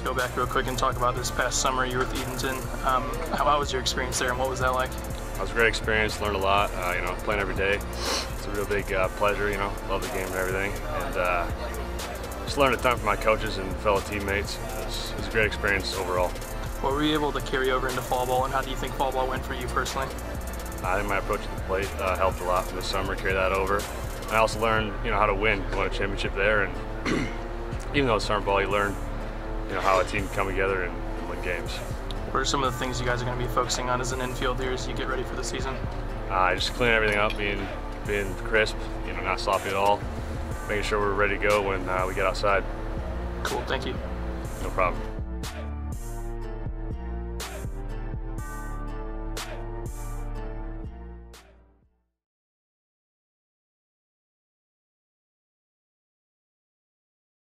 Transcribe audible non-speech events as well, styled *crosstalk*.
go back real quick and talk about this past summer you were with Edenton. Um, how, how, was your experience there and what was that like? It was a great experience, learned a lot, uh, you know, playing every day. It's a real big uh, pleasure, you know, love the game and everything. And uh, just learned a ton from my coaches and fellow teammates. It was, it was, a great experience overall. What were you able to carry over into fall ball and how do you think fall ball went for you personally? I think my approach to the plate uh, helped a lot from the summer, carry that over. I also learned, you know, how to win, won a championship there, and *clears throat* even though it's summer ball, you learn, you know, how a team can come together and, and win games. What are some of the things you guys are going to be focusing on as an infielder as you get ready for the season? Uh, just cleaning everything up, being being crisp, you know, not sloppy at all, making sure we're ready to go when uh, we get outside. Cool, thank you. No problem.